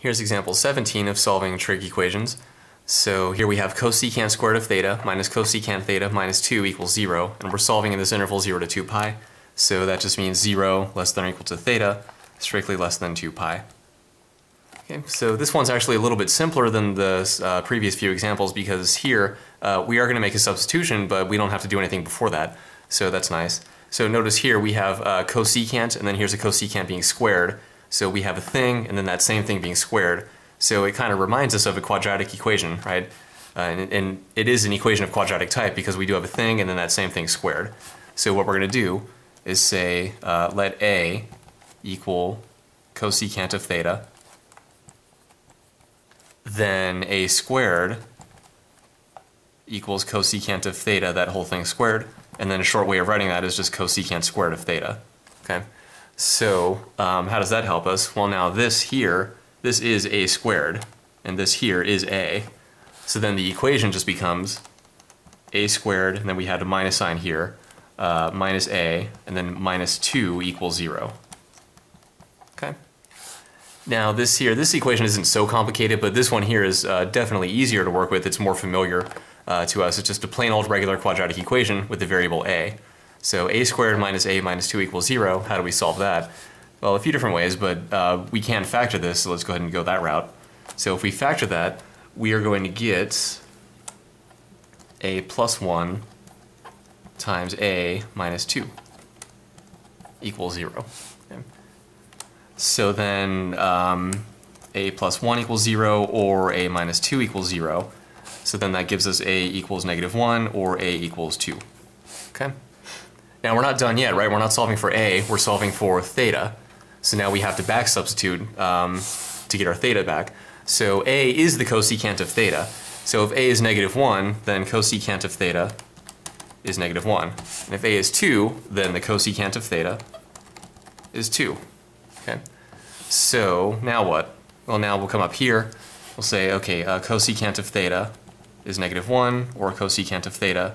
Here's example 17 of solving trig equations. So here we have cosecant squared of theta minus cosecant theta minus 2 equals 0, and we're solving in this interval 0 to 2 pi. So that just means 0 less than or equal to theta, strictly less than 2 pi. Okay, so this one's actually a little bit simpler than the uh, previous few examples because here uh, we are going to make a substitution, but we don't have to do anything before that, so that's nice. So notice here we have uh, cosecant, and then here's a cosecant being squared, so we have a thing and then that same thing being squared. So it kind of reminds us of a quadratic equation, right? Uh, and, and, it is an equation of quadratic type because we do have a thing and then that same thing squared. So what we're going to do is say uh, let A equal cosecant of theta, then A squared equals cosecant of theta, that whole thing squared, and then a short way of writing that is just cosecant squared of theta. Okay. So um, how does that help us? Well, now this here, this is a squared, and this here is a. So then the equation just becomes a squared, and then we had a minus sign here, uh, minus a, and then minus 2 equals 0. Okay. Now this here, this equation isn't so complicated, but this one here is uh, definitely easier to work with. It's more familiar uh, to us. It's just a plain old regular quadratic equation with the variable a. So a squared minus a minus 2 equals 0. How do we solve that? Well, a few different ways, but uh, we can factor this, so let's go ahead and go that route. So if we factor that, we are going to get a plus 1 times a minus 2 equals 0. Okay. So then um, a plus 1 equals 0 or a minus 2 equals 0. So then that gives us a equals negative 1 or a equals 2. Okay. Now we're not done yet, right? We're not solving for a, we're solving for theta. So now we have to back substitute um, to get our theta back. So a is the cosecant of theta. So if a is negative 1, then cosecant of theta is negative 1. And if a is 2, then the cosecant of theta is 2. Okay. So now what? Well, now we'll come up here. We'll say, okay, uh, cosecant of theta is negative 1, or cosecant of theta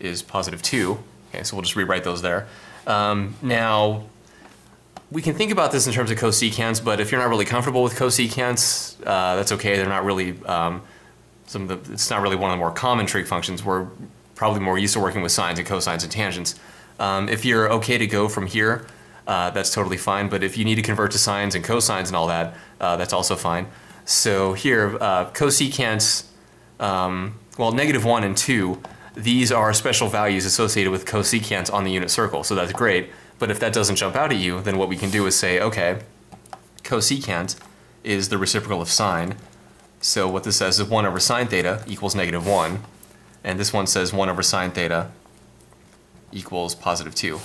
is positive 2. Okay, so we'll just rewrite those there. Um, now, we can think about this in terms of cosecants, but if you're not really comfortable with cosecants, uh, that's okay. They're not really um, some of the, it's not really one of the more common trig functions. We're probably more used to working with sines and cosines and tangents. Um, if you're okay to go from here, uh, that's totally fine. But if you need to convert to sines and cosines and all that, uh, that's also fine. So here, uh, cosecants, um, well, negative 1 and 2 these are special values associated with cosecant on the unit circle, so that's great. But if that doesn't jump out at you, then what we can do is say, okay, cosecant is the reciprocal of sine. So what this says is 1 over sine theta equals negative 1. And this one says 1 over sine theta equals positive 2.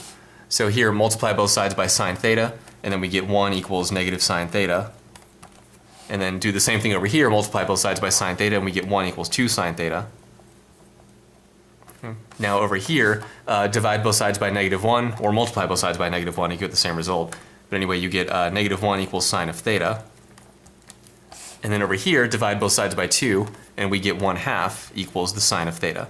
So here, multiply both sides by sine theta, and then we get 1 equals negative sine theta. And then do the same thing over here, multiply both sides by sine theta, and we get 1 equals 2 sine theta. Now over here, uh, divide both sides by negative 1 or multiply both sides by negative 1, you get the same result. But anyway, you get uh, negative 1 equals sine of theta. And then over here, divide both sides by 2, and we get 1 half equals the sine of theta.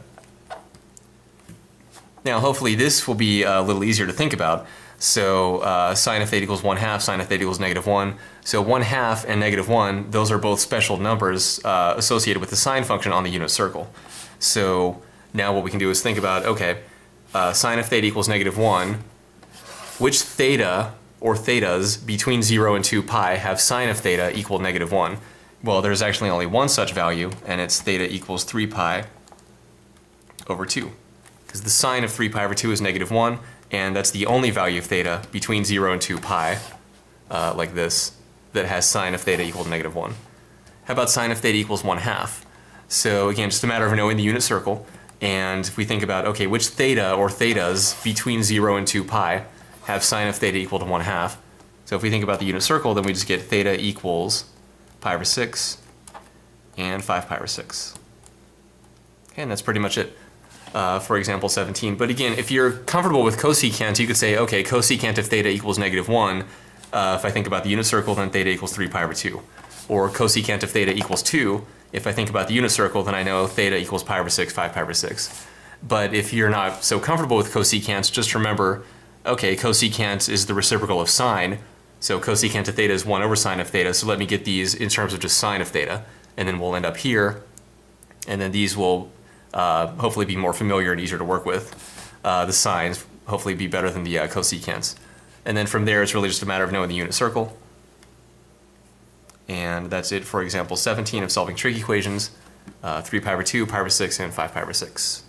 Now hopefully this will be a little easier to think about. So uh, sine of theta equals 1 half, sine of theta equals negative 1. So 1 half and negative 1, those are both special numbers uh, associated with the sine function on the unit circle. So now what we can do is think about, okay, uh, sine of theta equals negative 1. Which theta or thetas between 0 and 2 pi have sine of theta equal negative 1? Well, there's actually only one such value, and it's theta equals 3 pi over 2. Because the sine of 3 pi over 2 is negative 1, and that's the only value of theta between 0 and 2 pi, uh, like this, that has sine of theta equal to negative 1. How about sine of theta equals 1 half? So again, just a matter of knowing the unit circle. And if we think about, okay, which theta or thetas between 0 and 2 pi have sine of theta equal to 1 half. So if we think about the unit circle, then we just get theta equals pi over 6 and 5 pi over 6. Okay, and that's pretty much it uh, for example 17. But again, if you're comfortable with cosecant, you could say, okay, cosecant of theta equals negative 1. Uh, if I think about the unit circle, then theta equals 3 pi over 2. Or cosecant of theta equals 2 if I think about the unit circle, then I know theta equals pi over 6, 5 pi over 6. But if you're not so comfortable with cosecants, just remember, okay, cosecant is the reciprocal of sine, So cosecant of theta is 1 over sine of theta. So let me get these in terms of just sine of theta. And then we'll end up here. And then these will uh, hopefully be more familiar and easier to work with. Uh, the sines hopefully be better than the uh, cosecants. And then from there, it's really just a matter of knowing the unit circle. And that's it for example 17 of solving trig equations, uh, 3 pi over 2, pi over 6, and 5 pi over 6.